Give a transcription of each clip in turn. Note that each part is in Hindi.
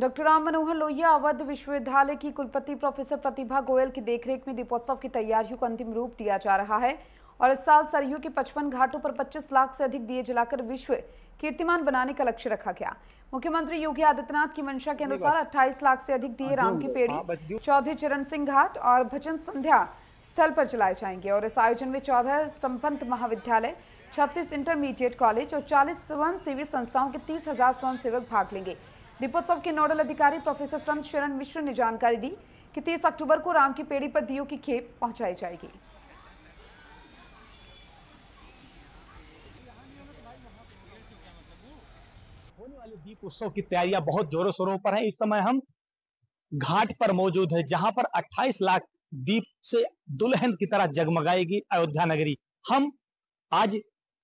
डॉक्टर राम मनोहर लोहिया अवध विश्वविद्यालय की कुलपति प्रोफेसर प्रतिभा गोयल की देखरेख में दीपोत्सव की तैयारियों को अंतिम रूप दिया जा रहा है और इस साल सरयू के 55 घाटों पर 25 लाख से अधिक दिए जलाकर विश्व कीर्तिमान बनाने का लक्ष्य रखा गया। मुख्यमंत्री योगी आदित्यनाथ की मंशा के अनुसार 28 लाख से अधिक दिए राम की पेड़ी चौधरी चरण सिंह घाट और भजन संध्या स्थल पर चलाए जाएँगे और इस आयोजन में चौदह संपन्न महाविद्यालय छत्तीस इंटरमीडिएट कॉलेज और चालीस स्वयं सेवी संस्थाओं के तीस हज़ार स्वयंसेवक भाग लेंगे। दीपोत्सव के नोडल अधिकारी प्रोफेसर संत शरण मिश्र ने जानकारी दी कि 30 अक्टूबर को राम की पेड़ी पर दियो की खेप पहुंचाई जाएगी। होने वाले दीप उत्सव की तैयारियाँ बहुत जोरों शोरों पर है। इस समय हम घाट पर मौजूद है, जहाँ पर 28 लाख दीप से दुल्हन की तरह जगमगाएगी अयोध्या नगरी। हम आज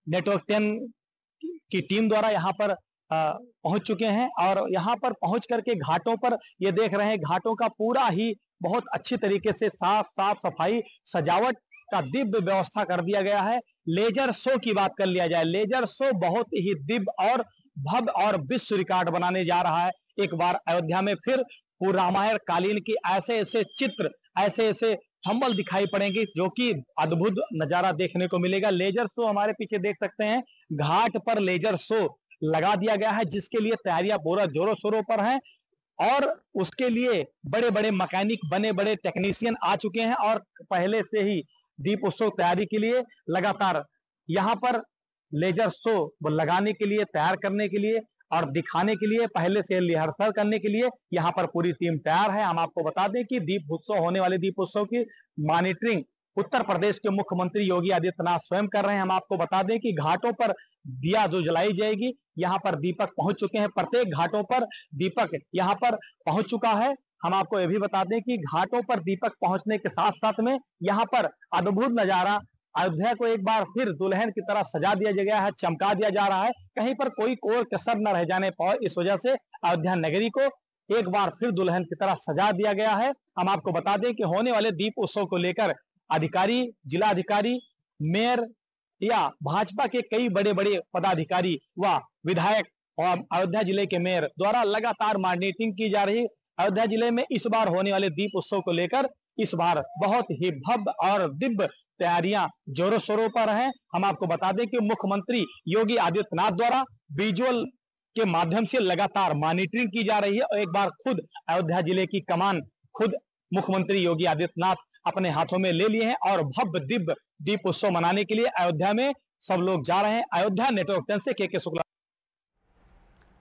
नेटवर्क टेन की टीम द्वारा यहाँ पर पहुँच चुके हैं और यहाँ पर पहुँच करके घाटों पर ये देख रहे हैं, घाटों का पूरा ही बहुत अच्छी तरीके से साफ़ साफ़ सफ़ाई, सजावट का दिव्य व्यवस्था कर दिया गया है। लेजर शो की बात कर लिया जाए, लेजर शो बहुत ही दिव्य और भव्य और विश्व रिकॉर्ड बनाने जा रहा है। एक बार अयोध्या में फिर रामायण कालीन की ऐसे ऐसे चित्र, ऐसे ऐसे थम्बल दिखाई पड़ेंगे जो कि अद्भुत नज़ारा देखने को मिलेगा। लेजर शो हमारे पीछे देख सकते हैं, घाट पर लेजर शो लगा दिया गया है, जिसके लिए तैयारियाँ पूरा जोरों शोरों पर है और उसके लिए बड़े बड़े मैकेनिक बने बड़े टेक्नीशियन आ चुके हैं और पहले से ही दीप उत्सव तैयारी के लिए लगातार यहाँ पर लेजर शो लगाने के लिए, तैयार करने के लिए और दिखाने के लिए, पहले से रिहर्सल करने के लिए यहाँ पर पूरी टीम तैयार है। हम आपको बता दें कि दीप उत्सव होने वाले दीप उत्सव की मॉनिटरिंग उत्तर प्रदेश के मुख्यमंत्री योगी आदित्यनाथ स्वयं कर रहे हैं। हम आपको बता दें कि घाटों पर दिया जो जलाई जाएगी, यहाँ पर दीपक पहुँच चुके हैं। प्रत्येक घाटों पर दीपक यहाँ पर पहुँच चुका है। हम आपको यह भी बता दें कि घाटों पर दीपक पहुँचने के साथ साथ में यहाँ पर अद्भुत नज़ारा, अयोध्या को एक बार फिर दुल्हन की तरह सजा दिया गया है, चमका दिया जा रहा है। कहीं पर कोई कोर कसर न रह जाने पाए, इस वजह से अयोध्या नगरी को एक बार फिर दुल्हन की तरह सजा दिया गया है। हम आपको बता दें कि होने वाले दीप उत्सव को लेकर अधिकारी जिला अधिकारी मेयर या भाजपा के कई बड़े बड़े पदाधिकारी व विधायक और अयोध्या ज़िले के मेयर द्वारा लगातार मॉनिटरिंग की जा रही। अयोध्या ज़िले में इस बार होने वाले दीप उत्सव को लेकर इस बार बहुत ही भव्य और दिव्य तैयारियाँ जोरों शोरों पर हैं। हम आपको बता दें कि मुख्यमंत्री योगी आदित्यनाथ द्वारा विजुअल के माध्यम से लगातार मॉनिटरिंग की जा रही है और एक बार खुद अयोध्या ज़िले की कमान खुद मुख्यमंत्री योगी आदित्यनाथ अपने हाथों में ले लिए हैं और भव्य दिव्य दीप उत्सव मनाने के लिए अयोध्या में सब लोग जा रहे हैं। अयोध्या नेटवर्क से के के शुक्ला